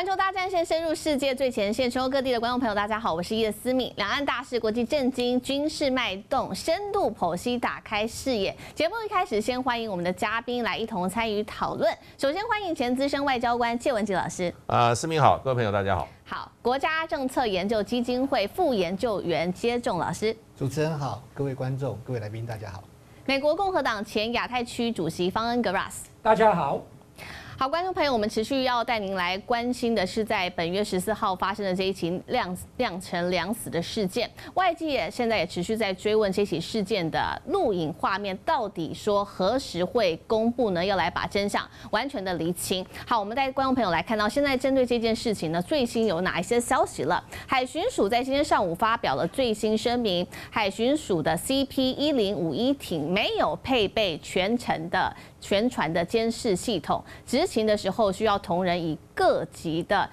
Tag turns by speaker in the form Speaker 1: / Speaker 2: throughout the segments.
Speaker 1: 环球大战线深入世界最前线，全国各地的观众朋友，大家好，我是叶思敏。两岸大事、国际震惊、军事脉动，深度剖析，打开视野。节目一开始，先欢迎我们的嘉宾来一同参与讨论。首先欢迎前资深外交官谢文吉老师。
Speaker 2: 啊，思敏好，各位朋友大家好。
Speaker 1: 好，国家政策研究基金会副研究员接种老师。
Speaker 3: 主持人好，各位观众、各位来宾大家好。
Speaker 1: 美国共和党前亚太区主席方恩格拉斯。
Speaker 4: 大家好。
Speaker 1: 好，观众朋友，我们持续要带您来关心的是，在本月十四号发生的这一起酿酿成两死的事件。外界现在也持续在追问这起事件的录影画面到底说何时会公布呢？要来把真相完全的厘清。好，我们带观众朋友来看到，现在针对这件事情呢，最新有哪一些消息了？海巡署在今天上午发表了最新声明，海巡署的 CP 一零五一艇没有配备全程的。全船的监视系统执勤的时候，需要同仁以各级的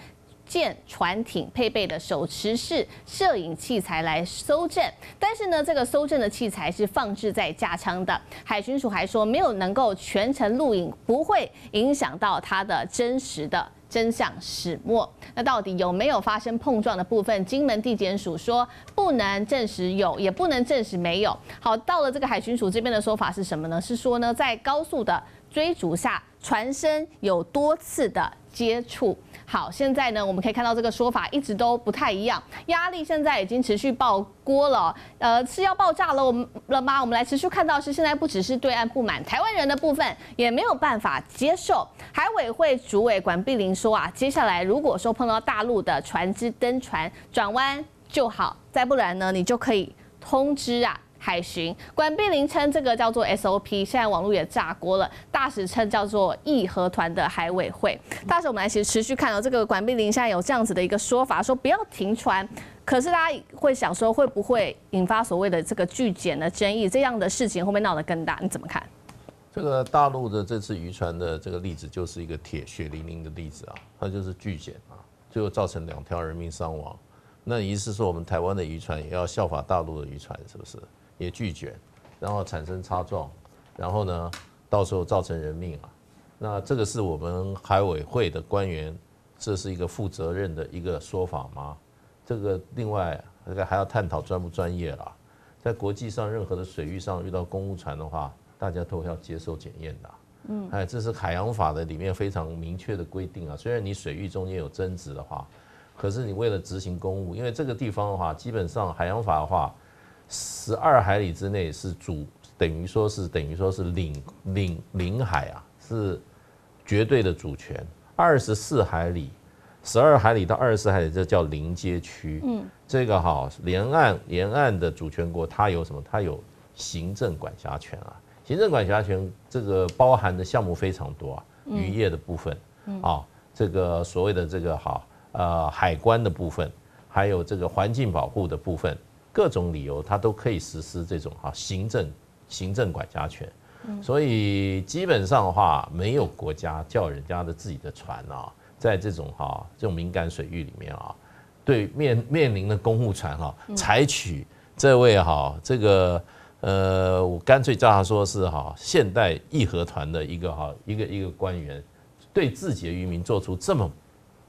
Speaker 1: 舰船艇配备的手持式摄影器材来搜证。但是呢，这个搜证的器材是放置在架舱的。海巡署还说，没有能够全程录影，不会影响到它的真实的。真相始末，那到底有没有发生碰撞的部分？金门地检署说不能证实有，也不能证实没有。好，到了这个海巡署这边的说法是什么呢？是说呢，在高速的追逐下，船身有多次的接触。好，现在呢，我们可以看到这个说法一直都不太一样，压力现在已经持续爆锅了，呃，是要爆炸了，我们了吗？我们来持续看到是现在不只是对岸不满，台湾人的部分也没有办法接受。海委会主委管碧玲说啊，接下来如果说碰到大陆的船只登船转弯就好，再不然呢，你就可以通知啊。海巡管碧玲称这个叫做 SOP，现在网络也炸锅了。大使称叫做义和团的海委会。大使，我们来其实持续看到这个管碧玲现在有这样子的一个说法，说不要停船。可是大家会想说，会不会引发所谓的这个拒检的争议？这样的事情会不会闹得更大？你怎么看？
Speaker 2: 这个大陆的这次渔船的这个例子就是一个铁血淋淋的例子啊，它就是拒检啊，最后造成两条人命伤亡。那意思是说，我们台湾的渔船也要效法大陆的渔船，是不是？也拒绝，然后产生擦撞，然后呢，到时候造成人命啊。那这个是我们海委会的官员，这是一个负责任的一个说法吗？这个另外这个还要探讨专不专业啦。在国际上任何的水域上遇到公务船的话，大家都要接受检验的。嗯，哎，这是海洋法的里面非常明确的规定啊。虽然你水域中间有争执的话，可是你为了执行公务，因为这个地方的话，基本上海洋法的话。十二海里之内是主，等于说是等于说是领领领海啊，是绝对的主权。二十四海里，十二海里到二十四海里，这叫临街区。嗯，这个哈，沿岸沿岸的主权国，它有什么？它有行政管辖权啊。行政管辖权这个包含的项目非常多啊，渔业的部分，啊，这个所谓的这个哈呃海关的部分，还有这个环境保护的部分。各种理由，它都可以实施这种哈行政行政管辖权，所以基本上的话，没有国家叫人家的自己的船啊，在这种哈这种敏感水域里面啊，对面面临的公务船哈，采取这位哈这个呃，我干脆叫他说是哈现代义和团的一个哈一个一个官员，对自己的渔民做出这么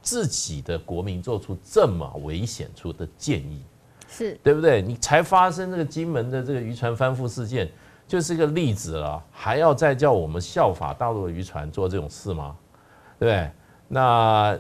Speaker 2: 自己的国民做出这么危险处的建议。
Speaker 1: 是
Speaker 2: 对不对？你才发生这个金门的这个渔船翻覆事件，就是一个例子了，还要再叫我们效法大陆的渔船做这种事吗？对不对？那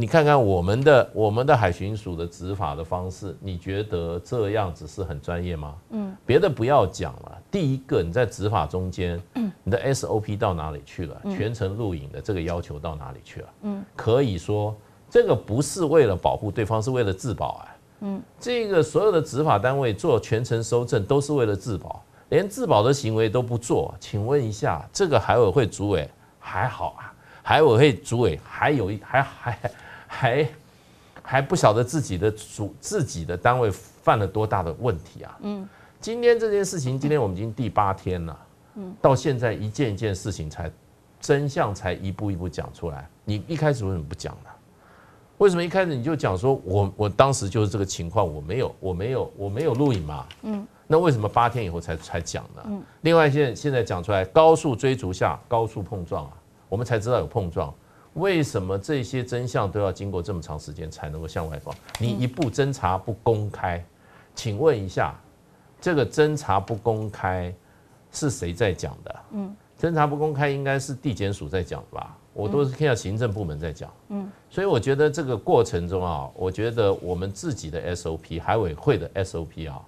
Speaker 2: 你看看我们的我们的海巡署的执法的方式，你觉得这样子是很专业吗？嗯，别的不要讲了，第一个你在执法中间，嗯，你的 SOP 到哪里去了？全程录影的这个要求到哪里去了？嗯，可以说这个不是为了保护对方，是为了自保啊。嗯，这个所有的执法单位做全程收证都是为了自保，连自保的行为都不做，请问一下，这个海委会主委还好啊？海委会主委还有一还还还还不晓得自己的主自己的单位犯了多大的问题啊？嗯，今天这件事情，今天我们已经第八天了，嗯，到现在一件一件事情才真相才一步一步讲出来，你一开始为什么不讲呢？为什么一开始你就讲说，我我当时就是这个情况，我没有我没有我没有录影嘛？嗯，那为什么八天以后才才讲呢？嗯，另外现在现在讲出来，高速追逐下高速碰撞啊，我们才知道有碰撞。为什么这些真相都要经过这么长时间才能够向外放？你一步侦查不公开，请问一下，这个侦查不公开是谁在讲的？嗯，侦查不公开应该是地检署在讲吧？我都是听到行政部门在讲。嗯，所以我觉得这个过程中啊，我觉得我们自己的 SOP，海委会的 SOP 啊，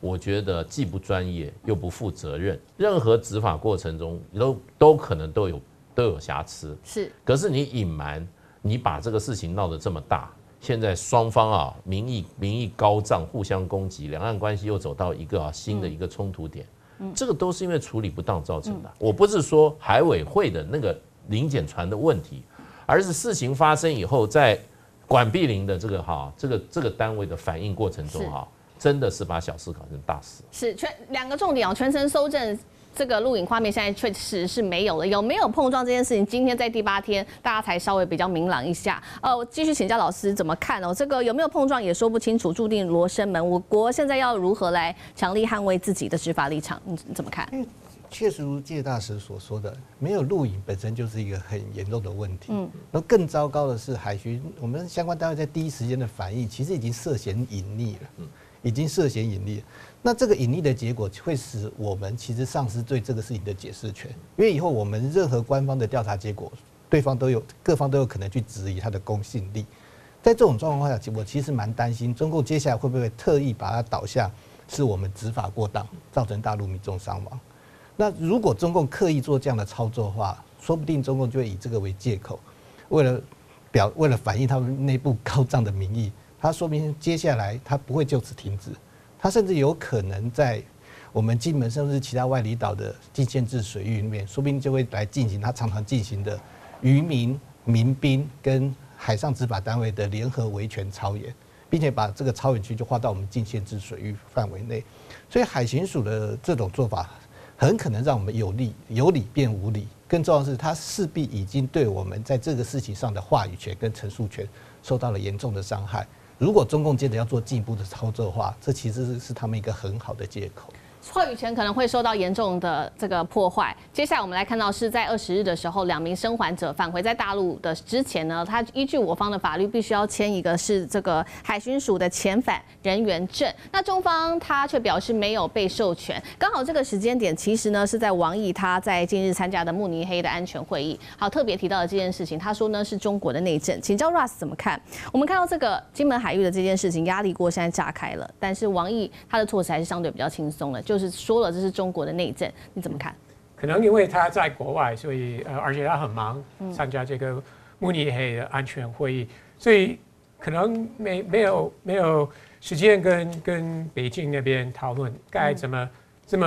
Speaker 2: 我觉得既不专业又不负责任。任何执法过程中都都可能都有都有瑕疵。
Speaker 1: 是，
Speaker 2: 可是你隐瞒，你把这个事情闹得这么大，现在双方啊民意民意高涨，互相攻击，两岸关系又走到一个啊新的一个冲突点。嗯这个都是因为处理不当造成的。我不是说海委会的那个零检船的问题，而是事情发生以后，在管碧林的这个哈这个这个单位的反应过程中哈，真的是把小事搞成大事。
Speaker 1: 是全两个重点哦，全程搜证。这个录影画面现在确实是没有了，有没有碰撞这件事情？今天在第八天，大家才稍微比较明朗一下。呃，我继续请教老师怎么看哦？这个有没有碰撞也说不清楚，注定罗生门。我国现在要如何来强力捍卫自己的执法立场？你你怎么看？
Speaker 3: 确实如介大使所说的，没有录影本身就是一个很严重的问题。嗯，然后更糟糕的是，海巡我们相关单位在第一时间的反应，其实已经涉嫌隐匿了。嗯，已经涉嫌隐匿。那这个隐匿的结果会使我们其实丧失对这个事情的解释权，因为以后我们任何官方的调查结果，对方都有各方都有可能去质疑它的公信力。在这种状况下，我其实蛮担心中共接下来会不会特意把它导向是我们执法过当，造成大陆民众伤亡。那如果中共刻意做这样的操作的话，说不定中共就会以这个为借口，为了表为了反映他们内部高涨的民意，他说明接下来他不会就此停止。他甚至有可能在我们金门甚至其他外离岛的禁限制水域里面，说不定就会来进行他常常进行的渔民、民兵跟海上执法单位的联合维权操演，并且把这个操演区就划到我们禁限制水域范围内。所以海巡署的这种做法，很可能让我们有利有理变无理。更重要的是，它势必已经对我们在这个事情上的话语权跟陈述权受到了严重的伤害。如果中共接着要做进一步的操作的话，这其实是他们一个很好的借口。
Speaker 1: 话语权可能会受到严重的这个破坏。接下来我们来看到是在二十日的时候，两名生还者返回在大陆的之前呢，他依据我方的法律必须要签一个是这个海巡署的遣返人员证。那中方他却表示没有被授权。刚好这个时间点其实呢是在王毅他在近日参加的慕尼黑的安全会议，好特别提到了这件事情。他说呢是中国的内政，请教 Russ 怎么看？我们看到这个金门海域的这件事情压力锅现在炸开了，但是王毅他的措辞还是相对比较轻松的，就。就是说了，这是中国的内政，你怎么看？
Speaker 4: 可能因为他在国外，所以呃，而且他很忙，参加这个慕尼黑的安全会议，所以可能没没有没有时间跟跟北京那边讨论该怎么这么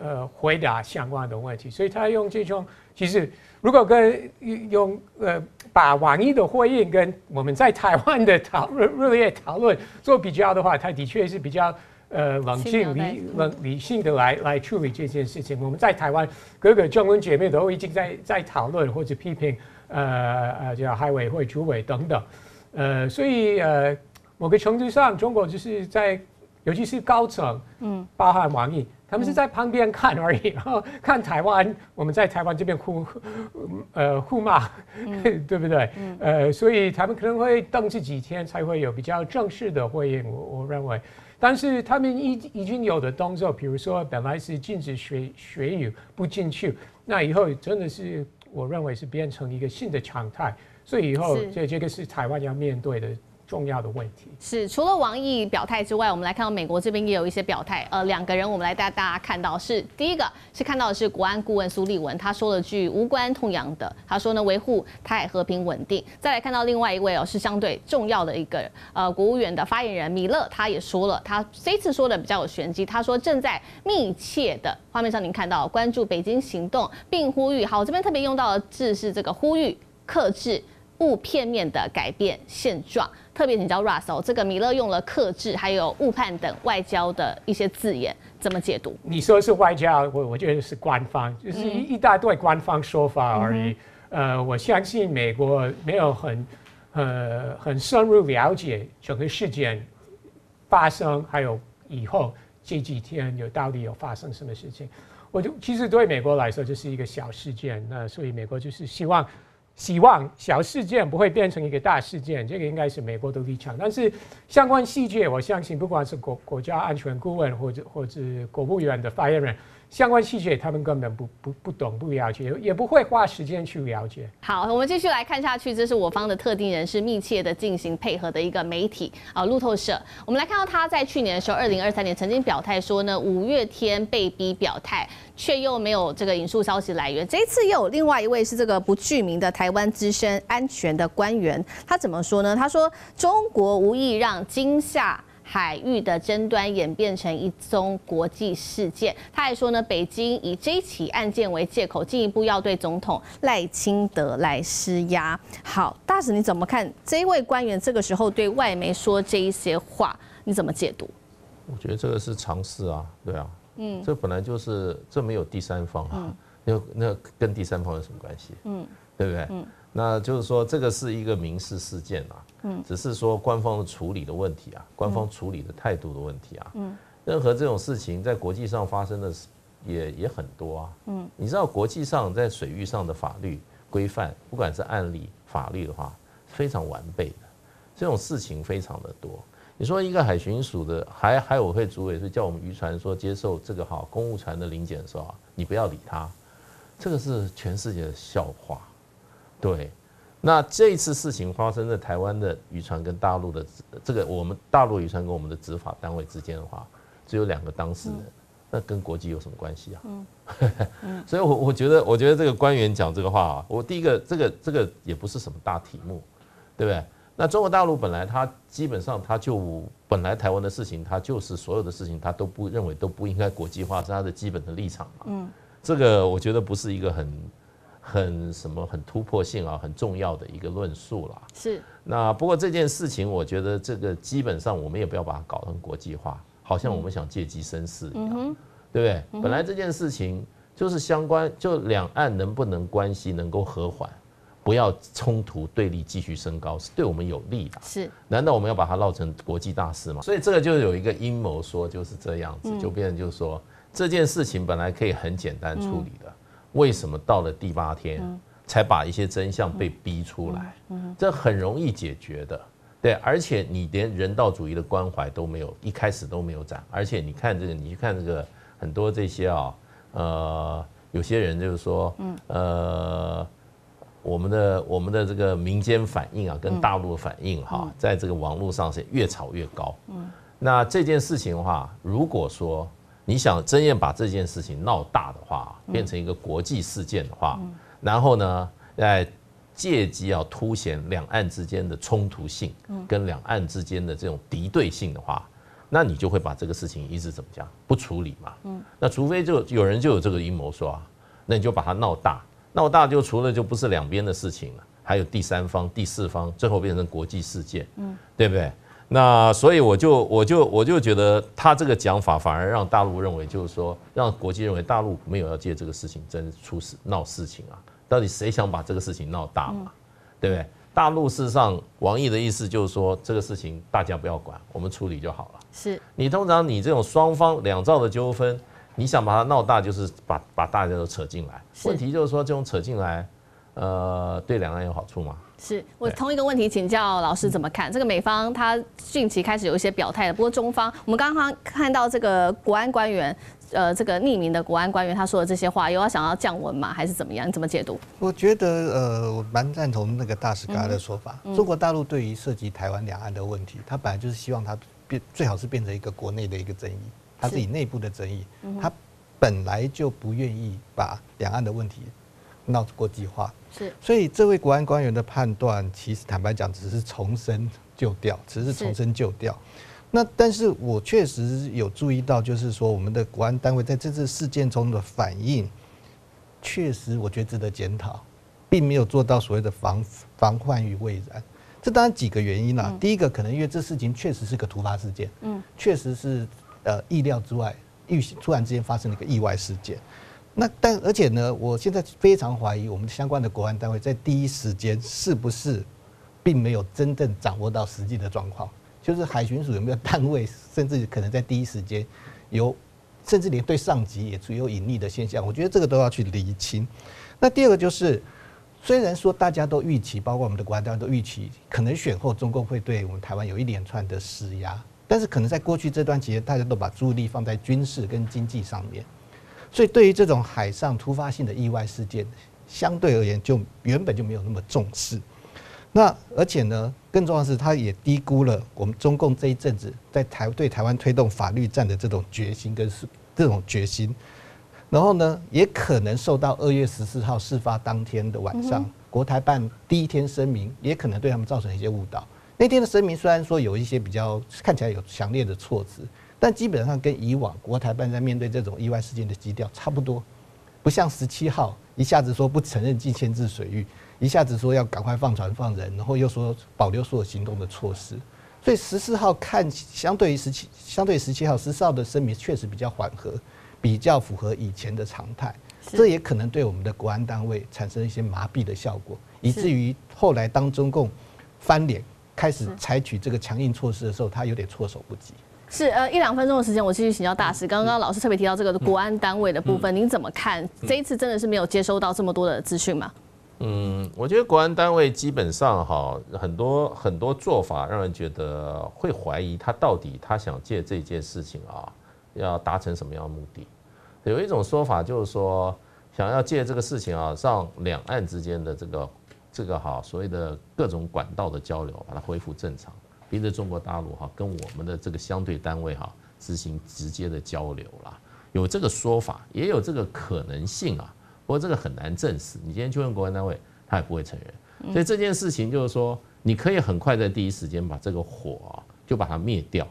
Speaker 4: 呃回答相关的问题，所以他用这种其实如果跟用呃把网易的会议跟我们在台湾的讨论热烈讨论做比较的话，他的确是比较。呃，冷静理冷理性的来来处理这件事情。我们在台湾各个中文姐妹都已经在在讨论或者批评，呃呃，叫海委会主委等等。呃，所以呃，某个程度上，中国就是在，尤其是高层，嗯，包含王毅，他们是在旁边看而已，然后看台湾，我们在台湾这边互呃互骂，对不对？呃，所以他们可能会等这几天才会有比较正式的回应。我我认为。但是他们已已经有的动作，比如说本来是禁止学学语不进去，那以后真的是我认为是变成一个新的常态，所以以后这这个是台湾要面对的。重要的问题
Speaker 1: 是，除了王毅表态之外，我们来看到美国这边也有一些表态。呃，两个人我们来带大家看到是第一个是看到的是国安顾问苏利文，他说了句无关痛痒的，他说呢维护台海和平稳定。再来看到另外一位哦，是相对重要的一个呃国务院的发言人米勒，他也说了，他这次说的比较有玄机，他说正在密切的画面上您看到关注北京行动，并呼吁，好，这边特别用到的字是这个呼吁克制。勿片面的改变现状，特别请教 Russell，这个米勒用了克制还有误判等外交的一些字眼，怎么解读？
Speaker 4: 你说是外交，我我觉得是官方，就是一一大堆官方说法而已。呃，我相信美国没有很呃很深入了解整个事件发生，还有以后这几天有到底有发生什么事情。我就其实对美国来说，就是一个小事件，那所以美国就是希望。希望小事件不会变成一个大事件，这个应该是美国的立场。但是相关细节，我相信不管是国国家安全顾问或者或者国务院的发言人。相关细节他们根本不不不懂不了解，也不会花时间去了解。
Speaker 1: 好，我们继续来看下去，这是我方的特定人士密切的进行配合的一个媒体啊，路透社。我们来看到他在去年的时候，二零二三年曾经表态说呢，五月天被逼表态，却又没有这个引述消息来源。这一次又有另外一位是这个不具名的台湾资深安全的官员，他怎么说呢？他说中国无意让惊吓。海域的争端演变成一宗国际事件。他还说呢，北京以这起案件为借口，进一步要对总统赖清德来施压。好，大使你怎么看这一位官员这个时候对外媒说这一些话，你怎么解读？
Speaker 2: 我觉得这个是常事啊，对啊，嗯，这本来就是这没有第三方啊，那那跟第三方有什么关系？嗯，对不对？嗯。那就是说，这个是一个民事事件啊，嗯，只是说官方的处理的问题啊，官方处理的态度的问题啊，嗯，任何这种事情在国际上发生的也也很多啊，嗯，你知道国际上在水域上的法律规范，不管是案例法律的话，非常完备的，这种事情非常的多。你说一个海巡署的海海委会主委是叫我们渔船说接受这个哈公务船的临检的时候啊，你不要理他，这个是全世界的笑话。对，那这次事情发生在台湾的渔船跟大陆的这个我们大陆渔船跟我们的执法单位之间的话，只有两个当事人，那跟国际有什么关系啊？嗯，所以我我觉得我觉得这个官员讲这个话啊，我第一个这个这个也不是什么大题目，对不对？那中国大陆本来它基本上它就本来台湾的事情，它就是所有的事情，它都不认为都不应该国际化，是它的基本的立场嘛。嗯，这个我觉得不是一个很。很什么很突破性啊，很重要的一个论述啦。
Speaker 1: 是。
Speaker 2: 那不过这件事情，我觉得这个基本上我们也不要把它搞成国际化，好像我们想借机生事一样，对不对？本来这件事情就是相关，就两岸能不能关系能够和缓，不要冲突对立继续升高，是对我们有利的。
Speaker 1: 是。
Speaker 2: 难道我们要把它闹成国际大事吗？所以这个就有一个阴谋说就是这样子，就变成就是说这件事情本来可以很简单处理的。为什么到了第八天才把一些真相被逼出来？这很容易解决的，对，而且你连人道主义的关怀都没有，一开始都没有展。而且你看这个，你去看这个很多这些啊，呃，有些人就是说，呃，我们的我们的这个民间反应啊，跟大陆的反应哈，在这个网络上是越炒越高。那这件事情的话，如果说。你想真要把这件事情闹大的话，变成一个国际事件的话，然后呢，在借机要凸显两岸之间的冲突性，跟两岸之间的这种敌对性的话，那你就会把这个事情一直怎么讲不处理嘛？嗯，那除非就有人就有这个阴谋说啊，那你就把它闹大，闹大就除了就不是两边的事情了，还有第三方、第四方，最后变成国际事件，嗯，对不对？那所以我就我就我就觉得他这个讲法反而让大陆认为就是说让国际认为大陆没有要借这个事情真出事闹事情啊，到底谁想把这个事情闹大嘛？对不对？大陆事实上王毅的意思就是说这个事情大家不要管，我们处理就好了。
Speaker 1: 是
Speaker 2: 你通常你这种双方两造的纠纷，你想把它闹大，就是把把大家都扯进来。问题就是说这种扯进来，呃，对两岸有好处吗？
Speaker 1: 是我同一个问题请教老师怎么看这个美方他近期开始有一些表态了，不过中方我们刚刚看到这个国安官员，呃，这个匿名的国安官员他说的这些话，有要想要降温吗？还是怎么样？你怎么解读？
Speaker 3: 我觉得呃，我蛮赞同那个大使刚才的说法。中国大陆对于涉及台湾两岸的问题，他本来就是希望它变最好是变成一个国内的一个争议，他自己内部的争议，他本来就不愿意把两岸的问题闹国际化。
Speaker 1: 是，
Speaker 3: 所以这位国安官员的判断，其实坦白讲，只是重生旧调，只是重生旧调。那但是我确实有注意到，就是说我们的国安单位在这次事件中的反应，确实我觉得值得检讨，并没有做到所谓的防防患于未然。这当然几个原因啦，第一个可能因为这事情确实是个突发事件，嗯，确实是呃意料之外，预突然之间发生了一个意外事件。那但而且呢，我现在非常怀疑我们相关的国安单位在第一时间是不是并没有真正掌握到实际的状况，就是海巡署有没有单位，甚至可能在第一时间有，甚至连对上级也有隐匿的现象，我觉得这个都要去厘清。那第二个就是虽然说大家都预期，包括我们的国安单位都预期，可能选后中共会对我们台湾有一连串的施压，但是可能在过去这段期间，大家都把注意力放在军事跟经济上面，所以对于这种海上突发性的意外事件，相对而言就原本就没有那么重视。那而且呢，更重要的是，他也低估了我们中共这一阵子在台对台湾推动法律战的这种决心跟这种决心。然后呢，也可能受到二月十四号事发当天的晚上，国台办第一天声明，也可能对他们造成一些误导。那天的声明虽然说有一些比较看起来有强烈的措辞，但基本上跟以往国台办在面对这种意外事件的基调差不多，不像十七号一下子说不承认禁牵制水域，一下子说要赶快放船放人，然后又说保留所有行动的措施。所以十四号看相对于十七，相对于十七号十四号的声明确实比较缓和。比较符合以前的常态，这也可能对我们的国安单位产生一些麻痹的效果，以至于后来当中共翻脸开始采取这个强硬措施的时候，他有点措手不及。
Speaker 1: 是呃一两分钟的时间，我继续请教大师。刚刚老师特别提到这个国安单位的部分，您怎么看？这一次真的是没有接收到这么多的资讯吗？
Speaker 2: 嗯，我觉得国安单位基本上哈很多很多做法，让人觉得会怀疑他到底他想借这件事情啊。要达成什么样的目的？有一种说法就是说，想要借这个事情啊，让两岸之间的这个这个哈所谓的各种管道的交流，把它恢复正常，逼着中国大陆哈跟我们的这个相对单位哈执行直接的交流啦。有这个说法，也有这个可能性啊。不过这个很难证实。你今天去问国安单位，他也不会承认。所以这件事情就是说，你可以很快在第一时间把这个火啊就把它灭掉。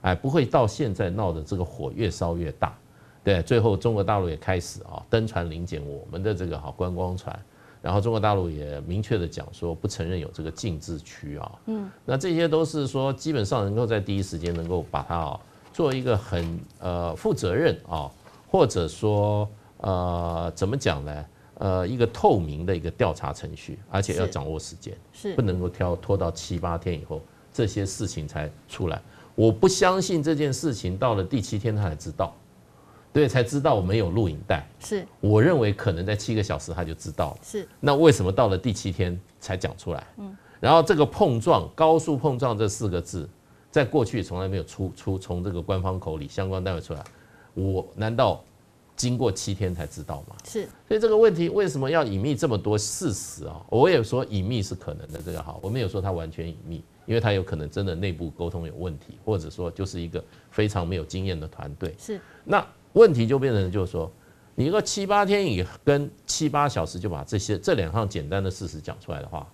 Speaker 2: 哎，不会到现在闹的这个火越烧越大，对，最后中国大陆也开始啊登船临检我们的这个哈观光船，然后中国大陆也明确的讲说不承认有这个禁制区啊，嗯，那这些都是说基本上能够在第一时间能够把它啊做一个很呃负责任啊，或者说呃怎么讲呢？呃一个透明的一个调查程序，而且要掌握时间，
Speaker 1: 是。
Speaker 2: 不能够挑拖到七八天以后这些事情才出来。我不相信这件事情到了第七天他才知道，对，才知道我没有录影带。
Speaker 1: 是，
Speaker 2: 我认为可能在七个小时他就知道了。
Speaker 1: 是，
Speaker 2: 那为什么到了第七天才讲出来？嗯，然后这个碰撞，高速碰撞这四个字，在过去从来没有出出从这个官方口里相关单位出来，我难道经过七天才知道吗？
Speaker 1: 是，
Speaker 2: 所以这个问题为什么要隐秘这么多事实啊？我也说隐秘是可能的，这个好，我没有说它完全隐秘。因为他有可能真的内部沟通有问题，或者说就是一个非常没有经验的团队。
Speaker 1: 是，
Speaker 2: 那问题就变成就是说，你一个七八天以跟七八小时就把这些这两项简单的事实讲出来的话，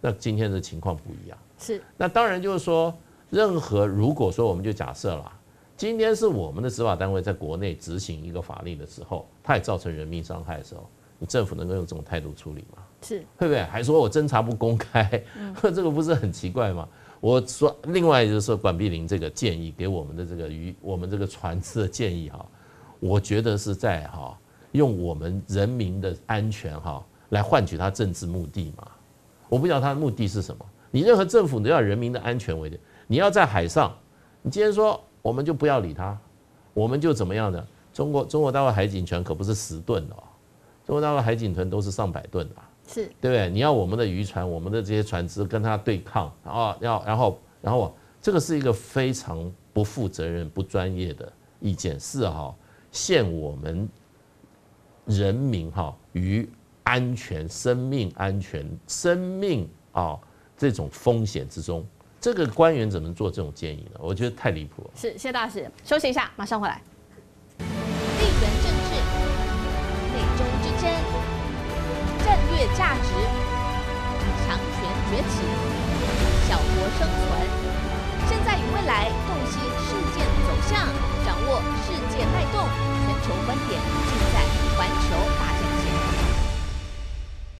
Speaker 2: 那今天的情况不一样。
Speaker 1: 是，
Speaker 2: 那当然就是说，任何如果说我们就假设了，今天是我们的执法单位在国内执行一个法令的时候，它也造成人命伤害的时候，你政府能够用这种态度处理吗？
Speaker 1: 是，
Speaker 2: 对不对？还说我侦查不公开，这个不是很奇怪吗？我说，另外就是说，管碧玲这个建议给我们的这个与我们这个船只的建议哈，我觉得是在哈用我们人民的安全哈来换取他政治目的嘛。我不知道他的目的是什么。你任何政府都要人民的安全为的，你要在海上，你今天说我们就不要理他，我们就怎么样的？中国中国大陆海警船可不是十吨哦，中国大陆海警船都是上百吨的。
Speaker 1: 是
Speaker 2: 对不对？你要我们的渔船，我们的这些船只跟他对抗，然后要然后然后这个是一个非常不负责任、不专业的意见，是哈陷我们人民哈于安全、生命安全、生命啊这种风险之中。这个官员怎么做这种建议呢？我觉得太离谱了。
Speaker 1: 是谢大使，休息一下，马上回来。地缘政治、美中之争、战略价值，强权崛起，小国生存，现在与未来洞悉事件走向。或世界脉动全球观点尽在环球。